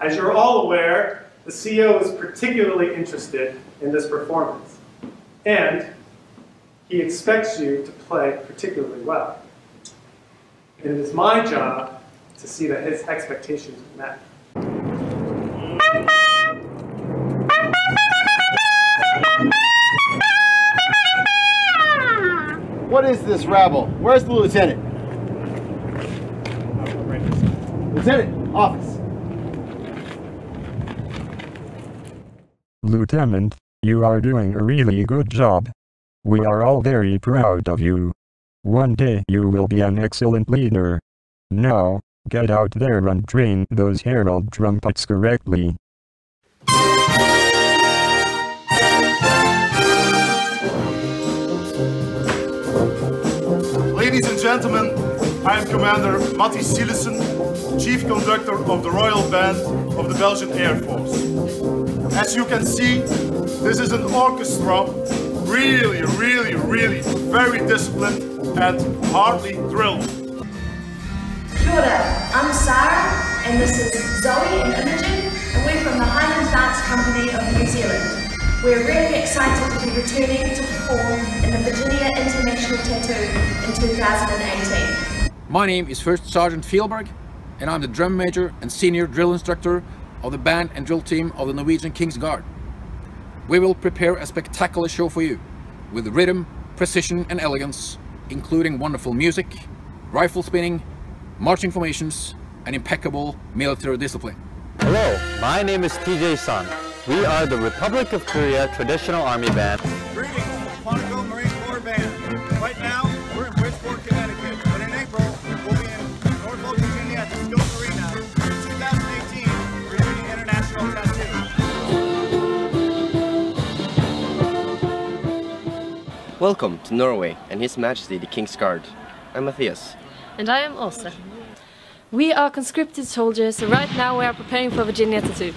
As you're all aware, the CEO is particularly interested in this performance, and he expects you to play particularly well. And it is my job to see that his expectations are met. What is this rabble? Where's the lieutenant? Lieutenant, office. Lieutenant, you are doing a really good job. We are all very proud of you. One day you will be an excellent leader. Now, get out there and train those herald trumpets correctly. Ladies and gentlemen, I am Commander Matty Cilissen, Chief Conductor of the Royal Band of the Belgian Air Force. As you can see, this is an orchestra, really, really, really very disciplined and hardly drilled. Kia ora, I'm Sarah, and this is Zoe and Imogen, and we're from the Highland Dance Company of New Zealand. We're really excited to be returning to perform in the Virginia International Tattoo in 2018. My name is First Sergeant Fjellberg, and I'm the drum major and senior drill instructor of the band and drill team of the Norwegian King's Guard. We will prepare a spectacular show for you, with rhythm, precision and elegance, including wonderful music, rifle spinning, marching formations, and impeccable military discipline. Hello, my name is TJ Sun. We are the Republic of Korea Traditional Army Band. Greetings, Welcome to Norway and His Majesty the King's Guard. I'm Matthias. And I am Åse. We are conscripted soldiers and right now we are preparing for Virginia Tattoo.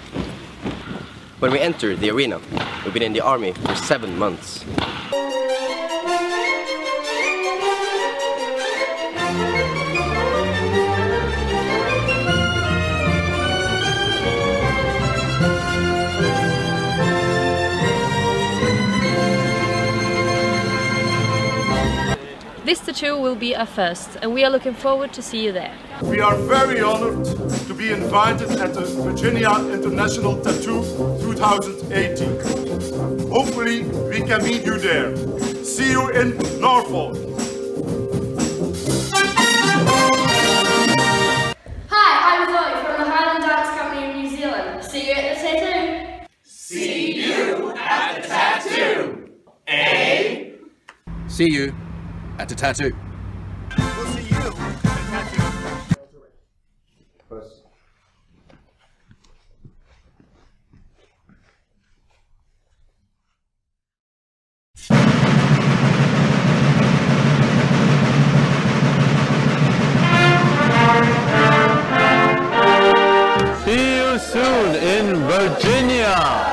When we enter the arena, we've been in the army for seven months. This tattoo will be our first and we are looking forward to see you there. We are very honored to be invited at the Virginia International Tattoo 2018. Hopefully we can meet you there. See you in Norfolk. Hi, I'm Zoe from the Highland Dance Company of New Zealand. See you at the tattoo. See you at the tattoo. A. See you at tattoo. We'll see you at tattoo. See you soon in Virginia!